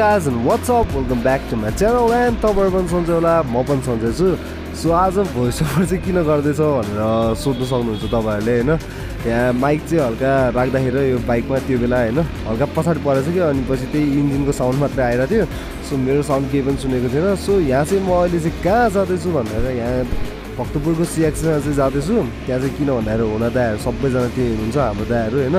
Guys what's up welcome back to my channel and तपाईँहरू पनि सन्चै होला म पनि सन्चै छु सो आज भोइस ओभर चाहिँ किन गर्दैछ भनेर सोध्नु सक्नुहुन्छ तपाईँहरूले होइन? यहाँ माइक चाहिँ हल्का राख्दाखेरि यो बाइकमा त्यो बेला होइन? हल्का पछाडि परेछ कि अनि पछि त्यही इन्जिनको साउन्ड मात्रै आइरहेको थियो। सो मेरो साउन्ड केही पनि सुनेको थिएन। सो यहाँ चाहिँ म अहिले चाहिँ कहाँ जाँदैछु भनेर यहाँ भक्तपुरको सिएक्समा चाहिँ जाँदैछु। त्यहाँ चाहिँ किन भन्दाखेरि हुन दायाहरू सबैजना त्यही हुनुहुन्छ हाम्रो दायाहरू होइन?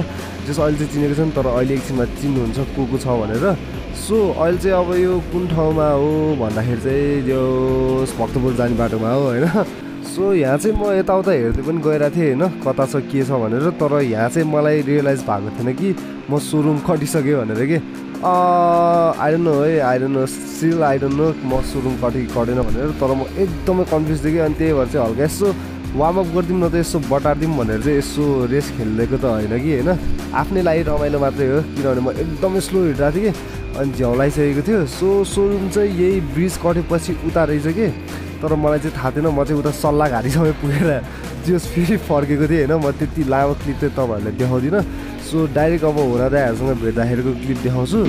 जस अहिले चाहिँ चिनेको छन् तर अहिले एकछिनमा चिन्नुहुन्छ को को छ भनेर। सो अहिले चाहिँ अब यो कुन ठाउँमा हो भन्दाखेरि चाहिँ यो भक्तपुर जाने बाटोमा हो होइन? सो यहाँ चाहिँ म यताउता हेर्दै पनि गइरहेको थिएँ होइन? कता छ के छ भनेर तर यहाँ चाहिँ मलाई रियलाइज भएको थिएन कि म सोरुम कटिसक्यो भनेर कि। आइडोन्ट नो है I don't know still I don't know म सोरुम कति कटेन भनेर तर म एकदमै कन्फ्युज थिएँ कि अनि त्यही भएर चाहिँ हल्का यसो वार्मअप गरिदिउँ न त यसो बटारिदिउँ भनेर चाहिँ यसो रेस खेलिदिएको त होइन कि होइन? आफ्नै लागि रमाइलो मात्रै हो किनभने म एकदमै स्लो हिँडिरहेको थिएँ कि अनि झ्याउलाइसकेको थियो। सो सोरुम चाहिँ यही ब्रिज कटेपछि उता रहेछ कि तर मलाई चाहिँ थाहा थिएन म चाहिँ उता सल्लाहघारीसम्म पुगेर जस फेरि फर्केको थिएँ होइन? म त्यति लामो क्लिप चाहिँ तपाईँहरूलाई देखाउँदिनँ। सो डाइरेक्ट अब हुन दाइहरूसँग भेट्दाखेरिको क्लिप देखाउँछु।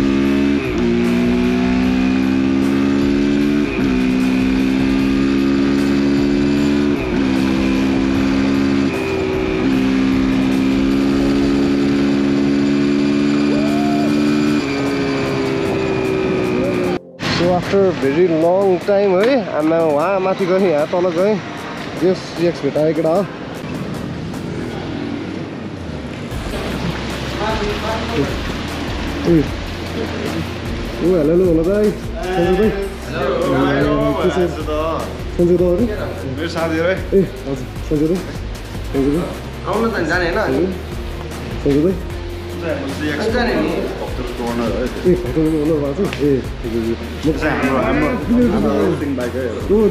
भेरी लङ टाइम है आमा उहाँ माथि गएँ यहाँ तल गएँ यो सिएक्स भेटाएको केटा हो ओ हेलो हेलो होला दाइ सन्जु दाइ ए हजुर सन्जु दाइ सन्जु दाइ आउनु त ओनर है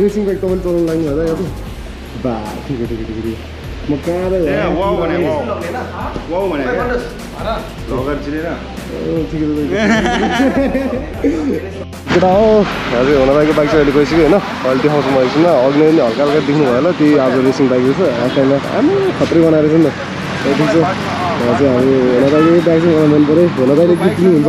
रेसिङ बाइक है तपाईँले चलाउनु लाग्नु यहाँ त बा ठिकै ठिकै ठिकै म कहाँ केटा हो हजुर हुन बाइकको बाइक चाहिँ अहिले गइसक्यो होइन अहिले देखाउँछु म अघि नै हल्का हल्का देख्नु भयो होला त्यही आज रेसिङ बाइक रहेछ आमा खत्रै बनाएर छ नि हजुर मन पऱ्यो। गीत हुन्छ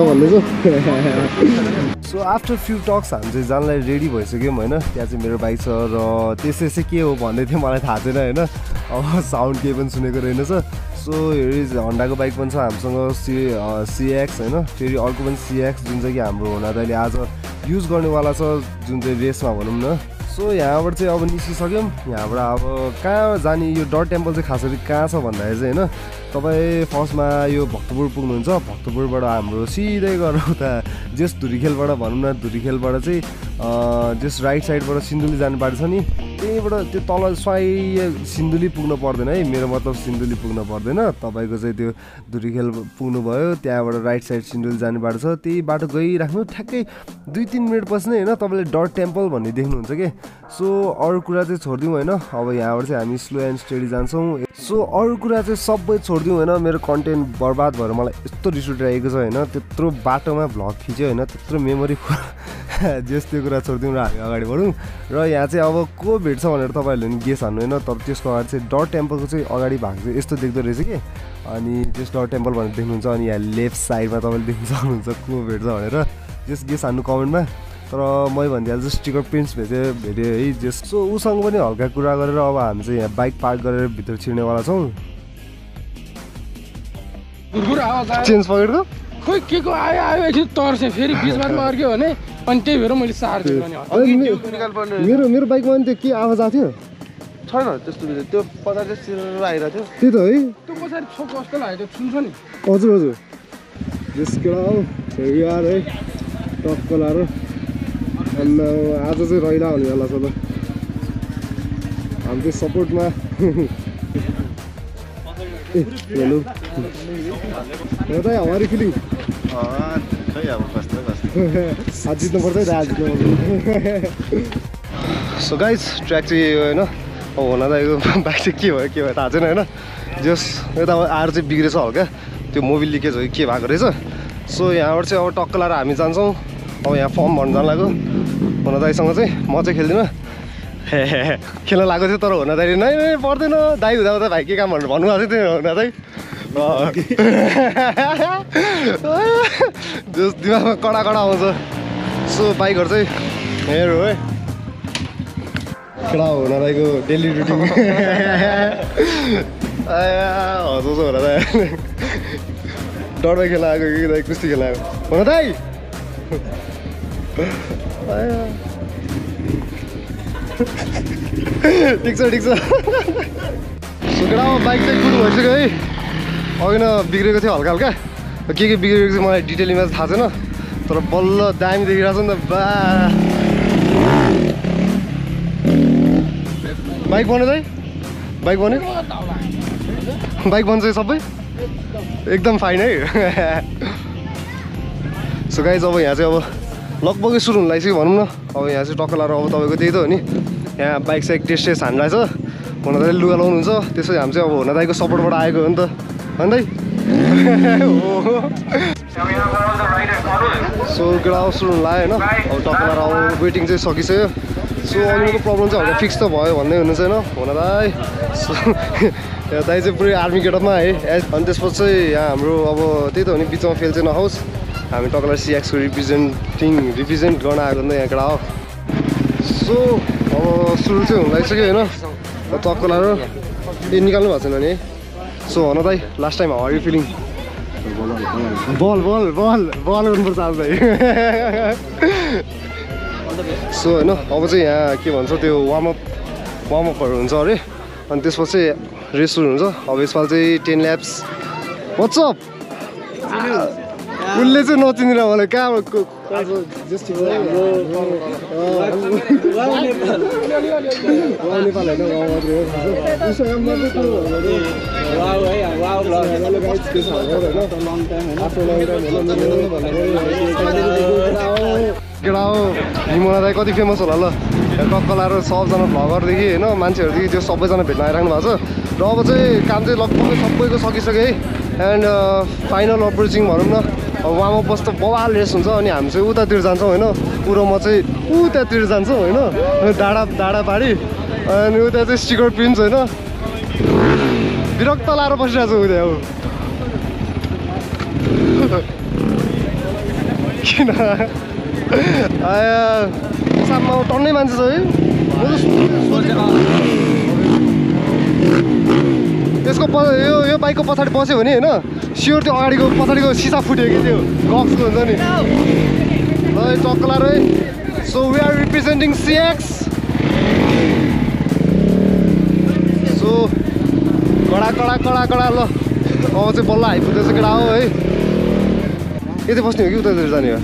सो आफ्टर फ्यु टक्स हामी चाहिँ जानलाई रेडी भइसक्यौँ होइन? त्यहाँ चाहिँ मेरो बाइक छ र त्यसै चाहिँ के हो भन्दै थियो मलाई थाहा छैन होइन? अब साउन्ड केही पनि सुनेको रहेनछ सो हेरि हन्डाको बाइक पनि छ हामीसँग सी सिएक्स होइन? फेरि अर्को पनि सिएक्स जुन चाहिँ कि हाम्रो हुन त अहिले आज युज गर्नेवाला छ जुन चाहिँ रेसमा भनौँ न। सो यहाँबाट चाहिँ अब निस्किसक्यौँ। यहाँबाट अब कहाँ जाने यो डट टेम्पल चाहिँ खास गरी कहाँ छ भन्दाखेरि चाहिँ होइन तपाईँ फर्स्टमा यो भक्तपुर पुग्नुहुन्छ। भक्तपुरबाट हाम्रो सिधै गएर उता जस धुरीखेलबाट भनौँ न धुरीखेलबाट चाहिँ जस राइट साइडबाट सिन्धुली जाने बाटो छ नि त्यहीँबाट त्यो तल स्वाई सिन्धुली पुग्नु पर्दैन है। मेरो मतलब सिन्धुली पुग्नु पर्दैन। तपाईँको चाहिँ त्यो धुरीखेल पुग्नु भयो त्यहाँबाट राइट साइड सिन्धुली जाने बाटो छ। त्यही बाटो गइराख्नु ठ्याक्कै दुई तिन मिनटपछि नै होइन तपाईँले डट टेम्पल भन्ने देख्नुहुन्छ कि? सो अरू कुरा चाहिँ छोडिदिउँ होइन। अब यहाँबाट चाहिँ हामी स्लो एन्ड स्टडी जान्छौँ। सो अरू कुरा चाहिँ सबै छोडिदिउँ होइन। मेरो कन्टेन्ट बर्बाद भएर मलाई यस्तो रिस उठिरहेको छ होइन। त्यत्रो बाटोमा भ्लग खिच्यो होइन। त्यत्रो मेमोरी जस त्यो कुरा छोडिदिउँ र हामी अगाडि बढौँ। र यहाँ चाहिँ अब को भेट्छ भनेर तपाईँहरूले पनि गेस हान्नु होइन तर त्यसको अगाडि चाहिँ डट टेम्पलको चाहिँ अगाडि भएको चाहिँ यस्तो देख्दो रहेछ कि। अनि त्यस डट टेम्पल भनेर देख्नुहुन्छ अनि यहाँ लेफ्ट साइडमा तपाईँले देख्न सक्नुहुन्छ को भेट्छ भनेर। जस गेस हान्नु कमेन्टमा। तर मै भनिदिइहाल्छु स्टिकर प्रिन्ट्स भेटेँ भेटेँ है जस सो उसँग पनि हल्का कुरा गरेर अब हामी चाहिँ यहाँ बाइक पार्क गरेर भित्र छिर्नेवाला छौँ। चेन्ज पकेटको खोइ के को आयो आयो एकछिन तर्सेँ फेरि बिचबाटमा अर्क्यो भने अनि त्यही भएर मैले अनि अनि मे- मेरो मेरो बाइकमा पनि त्यो के आवाज आएको थियो? छैन त्यस्तो त्यो चिरेर आइरहेको थियो। त्यही त है। त्यो पछाडि छोक कस्तो लाग्यो त्यो सुन्छ नि। हजुर हजुर। यार है। टक्क लाएर अन्त आज चाहिँ रहिला हुनेवाला छ ल हामी चाहिँ सपोर्टमा ए हेलो। त हमारी फिलिङ खै आज जित्नुपर्छ सो गाइज ट्र्याक चाहिँ यो होइन? अब हुन त यो बाइक चाहिँ के भयो के भयो थाहा छैन होइन? जस यता आएर चाहिँ बिग्रेछ हल्का। त्यो मोबिल लिकेज हो कि के भएको रहेछ। सो यहाँबाट चाहिँ अब टक्क लाएर हामी जान्छौँ। अब यहाँ फर्म भर्नु जानु लाग्यो। हुन दाइसँग चाहिँ म चाहिँ खेल्दिनँ। खेल्न लागेको थियो तर हुन त नै। नै पर्दैन। दाइ हुँदा हुँदा भाइ के काम भनेर भन्नुभएको थियो हुन चाहिँ। जस दिमागमा कडा कडा आउँछ। सो बाइकहरू चाहिँ हेर है। कडा हुन दाइको डेली रुटिन हजाउँछ हुन दाइ डरमै खेला आएको कि दाइ कुस्ती खेला आएको? हुन दाइ ठिक छ ठिक छ। सुकेडा बाइक चाहिँ कुद भइसक्यो है? अघि न बिग्रेको थियो हल्का हल्का। के के बिग्रेको चाहिँ मलाई डिटेलिङमा चाहिँ थाहा छैन। तर बल्ल दामी देखिरहेको छ नि त बा। बाइक बन्यो दाइ बाइक बन्यो? बाइक बन्छ सबै? एकदम फाइन है। सो गाइज अब यहाँ चाहिँ अब लगभगै सुरु हुन लागिसक्यो भनौँ न। अब यहाँ चाहिँ टक्क लाएर अब तपाईँको त्यही त हो नि। यहाँ बाइक साइक टेस्ट टेस्ट हान्नु छ हुन दाइले लुगा लाउनुहुन्छ। त्यसै हामी चाहिँ अब हुन दाइको सपोर्टबाट आएको हो नि त। होइन दाइ सो हुन लाग्यो होइन? अब टक्क लाएर अब वेटिङ चाहिँ सकिसक्यो। सो अघिको प्रब्लम चाहिँ हल्का फिक्स त भयो भन्दै हुनुहुन्छ होइन? हुन दाइ सो दाइ चाहिँ पुरै आर्मी गेटअपमा है। अनि त्यसपछि चाहिँ यहाँ हाम्रो अब त्यही त हो नि बिचमा फेल चाहिँ नहोस्। हामी टक्कलाई सिएक्सको रिप्रेजेन्टिङ रिप्रेजेन्ट गर्न आएको नि त यहाँ केटा हो सो अब सुरु चाहिँ हुन लागिसक्यो होइन टक्क लाएर ए निकाल्नु भएको छैन नि। है सो भन दाइ last time how you feeling बल बल बल बल गर्नुपर्छ आज दाइ सो होइन अब चाहिँ यहाँ के भन्छ त्यो वार्मअप वार्मअपहरू हुन्छ अरे। अनि त्यसपछि रेस सुरु हुन्छ। अब यसपालि चाहिँ टेन ल्याप्स वाट्सअप उसले चाहिँ नचिनेर मलाई कहाँ नेपाल केटा हो हिमोला दाइ कति फेमस होला ल टक्क लाएर सबजना भ्लगरदेखि होइन मान्छेहरूदेखि त्यो सबैजना भेट्न आइराख्नु भएको छ र अब चाहिँ काम चाहिँ लगभग सबैको सकिसक्यो है एन्ड फाइनल अप्रोचिङ भनौँ न अब उहाँमा बस्दा बवाल रेस हुन्छ अनि हामी चाहिँ उतातिर जान्छौँ होइन? पुरो म चाहिँ उतातिर जान्छौँ होइन? डाँडा डाँडा पाडी अनि उता चाहिँ स्टिकर प्रिन्ट होइन? विरक्त लाएर बसिरहेको छु उता अब। किन? आया टन्नै मान्छे छ है। बाइकको पछाडि बस्यो भने होइन स्योर त्यो अगाडिको पछाडिको सिसा फुट्यो कि त्यो गक्सको हुन्छ नि। ल चक्कलार है। So we are representing CX so कडा कडा कडा कडा ल। अब चाहिँ बल्ल आइपुग्दैछ केटा हो है। यतै बस्ने हो कि उतातिर जाने हो?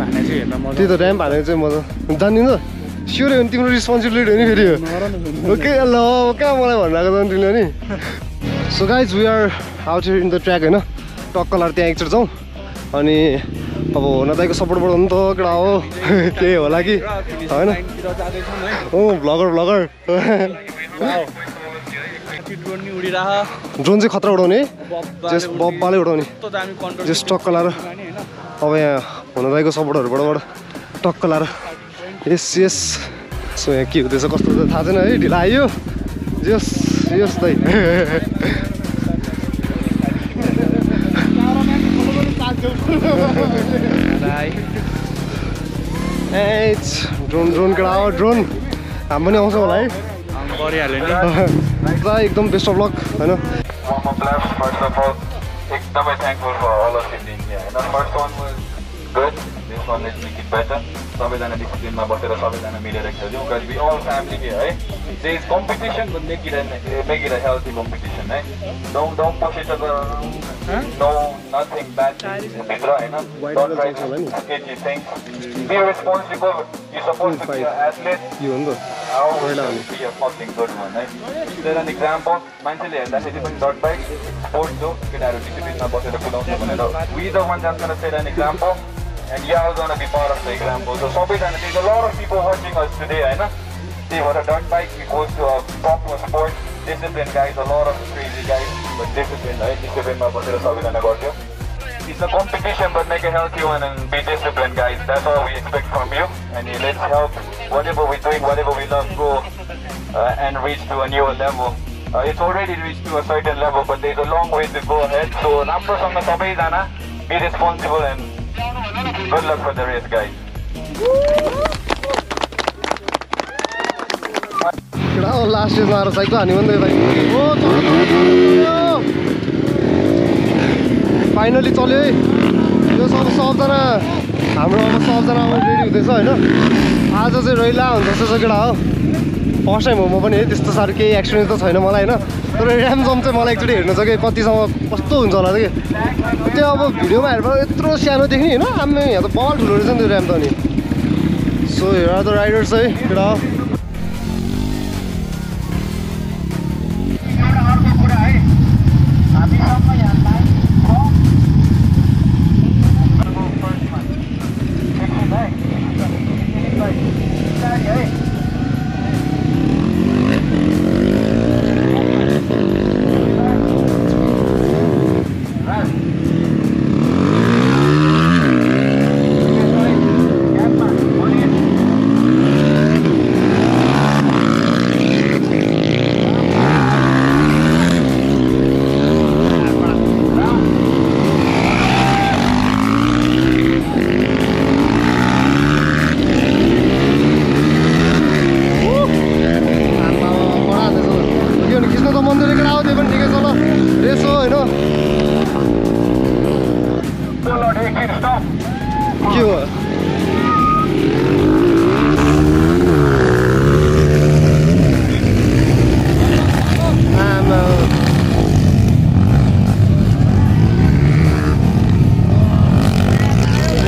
हाने त्यही त ऱ्याम्प हानेको चाहिँ मजा। जान्दिनँ। स्योर हो भने तिम्रो रेस्पोन्सिबिलिटी हो नि फेरि ओके ल कहाँ मलाई भनिरहेको त तिमीले नि so guys we are out in the track होइन टक्कलार त्यहाँ एकचोटि जाउँ अनि अब हुन दाइको सपोर्टबाट हो नि त केटा हो केही होला कि होइन हो भ्लगर भ्लगर ड्रोन नि चाहिँ खतरा उडाउने जस बब्बाले उडाउने जस टक्क लाएर अब यहाँ हुन दाइको सपोर्टहरूबाट टक्क लाएर यस यस। सो यहाँ के हुँदैछ कस्तो हुँदैछ थाहा छैन है? ढिला आइयो। यस यस दाइ। ए ड्रोन ड्रोन केटा हो ड्रोन हामी पनि आउँछौँ होला है। पुरा एकदम बेस्ट अफ लक होइन? एकदमै all of you being here. होइन first one one let's make it better. सबैजना डिसिप्लिनमा बसेर सबैजना मिलेर खेल्छौँ because we all family here है. There is competition but make it a make it a healthy competition है. Don't don't push each other around. No nothing bad भित्र होइन. Don't try to sketchy things. Be responsible. You're supposed to be an athlete. यो हो नि त I always want to be a fucking good one, है Set an example, मान्छेले हेर्दाखेरि पनि डट बाइक स्पोर्ट्स हो केटाहरू डिसिप्लिनमा बसेर कुदाउँछ भनेर We the ones that's gonna set an example and you're all gonna be part of the example. So stop it and there's a lot of people watching us today, I know. See what a dirt bike we go to uh, a popular sport. Discipline guys, a lot of crazy guys, but discipline, right? Discipline my boss It's a competition but make a healthy one and be disciplined guys. That's all we expect from you. And let's help whatever we're doing, whatever we love go uh, and reach to a newer level. Uh, it's already reached to a certain level but there's a long way to go ahead. So Namprasanga Sabai Dana, be responsible and good luck for the race, guys. केटा हो last स्टेजमा आएर cycle हान्यो त भाइ चल्यो है यो सब सबजना हाम्रो अब सबजना अब रेडी हुँदैछ होइन आज चाहिँ रैला हुन्छ जस्तो केटा हो फर्स्ट टाइम हो म पनि त्यस्तो साह्रो केही एक्सपिरियन्स त छैन मलाई होइन? तर ऱ्याम जम चाहिँ मलाई एकचोटि हेर्नु छ कि कतिसम्म कस्तो हुन्छ होला कि? त्यो अब भिडियोमा हेरेर यत्रो सानो देख्ने होइन? आम्मै यहाँ त बल ठुलो रहेछ नि त्यो ऱ्याम त अनि सो हेर त राइडर्स है केटा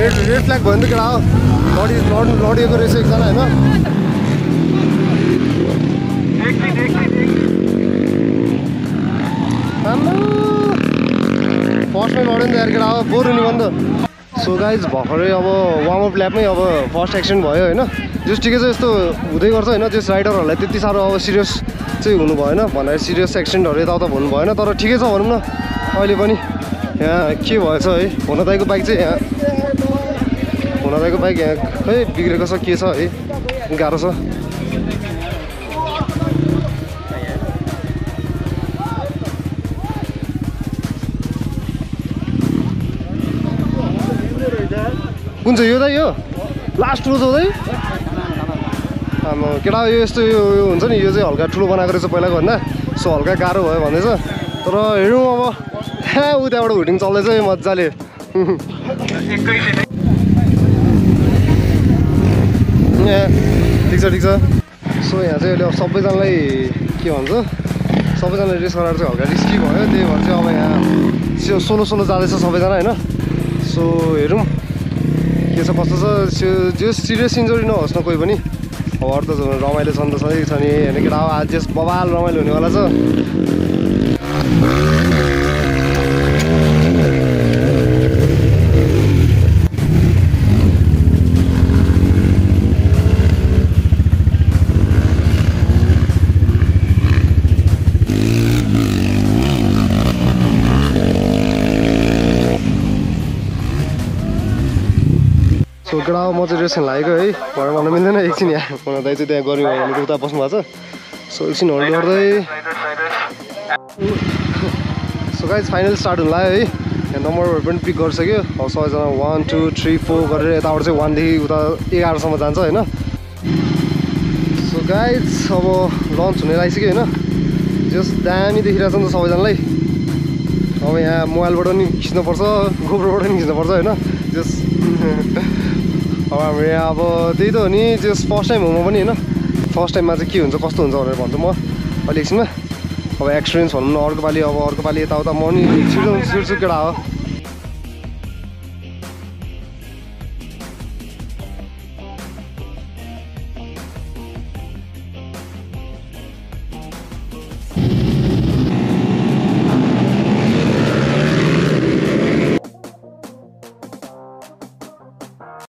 रेड रेड फ्ल्याग भयो नि त केटा हो। लडी लड लडिएको रहेछ एकजना होइन? फर्स्टमै लड्यो नि त यार केटा अब बोर हुने नि त। सो गाइज भर्खरै अब वार्मअप ल्यापमै अब फर्स्ट एक्सिडेन्ट भयो होइन? जस ठिकै छ यस्तो हुँदै गर्छ होइन? त्यस राइडरहरूलाई त्यति साह्रो अब सिरियस चाहिँ हुनु भएन भनेर सिरियस एक्सिडेन्टहरू यताउता भन्नु भएन। तर ठिकै छ भनौँ न। अहिले पनि यहाँ के भएछ है? हुन दाइको बाइक चाहिँ यहाँ। दाइको बाइक यहाँ। खै बिग्रेको छ के छ है गाह्रो छ। कुन चाहिँ यो त यो लास्ट रोज हुँदै आमा केटा यो यस्तो यो हुन्छ नि यो चाहिँ हल्का ठुलो बनाएको रहेछ पहिलाको भन्दा। सो हल्का गाह्रो भयो भन्दैछ। तर हेरौँ अब त्यहाँ उताबाट हुटिङ चल्दैछ है मजाले ए ठिक छ ठिक छ। सो यहाँ चाहिँ अहिले अब सबैजनालाई के भन्छ सबैजनाले रेस गराएर चाहिँ हल्का रिस्की भयो। त्यही भएर चाहिँ अब यहाँ सो सोलो सोलो जाँदैछ सबैजना होइन? सो हेरौँ के छ कस्तो छ? जो सिरियस इन्जुरी नहोस् न कोही पनि। अब अरू त रमाइलो छ नि त सधैँ छ नि। होइन केटा आज बबाल रमाइलो हुनेवाला छ। सो केटा म चाहिँ रेसन लागेको है घर भन्न मिल्दैन एकछिन यहाँ। मलाई दाइ चाहिँ त्यहाँ भयो भने उता बस्नु भएको छ। सो एकछिन होल्ड गर्दै। सो गाइज फाइनल स्टार्ट हुनु लाग्यो है। यहाँ नम्बरहरू पनि पिक गरिसक्यो। अब सबैजना वान टू थ्री फोर गरेर यताबाट चाहिँ वानदेखि उता एघारसम्म जान्छ होइन। सो गाइज अब लन्च हुने लागिसक्यो होइन। जस दामी देखिरहेको छ नि त सबैजनालाई। अब यहाँ मोबाइलबाट नि खिच्नुपर्छ गोब्रोबाट नि खिच्नुपर्छ होइन। जस अब हाम्रो अब त्यही त हो नि जस फर्स्ट टाइम हो म पनि होइन? फर्स्ट टाइममा चाहिँ के हुन्छ कस्तो हुन्छ भनेर भन्छु म अहिले एकछिनमा। अब एक्सपिरियन्स भनौँ न अर्को पालि अब अर्को पालि यताउता म नि छिर्छु केटा हो।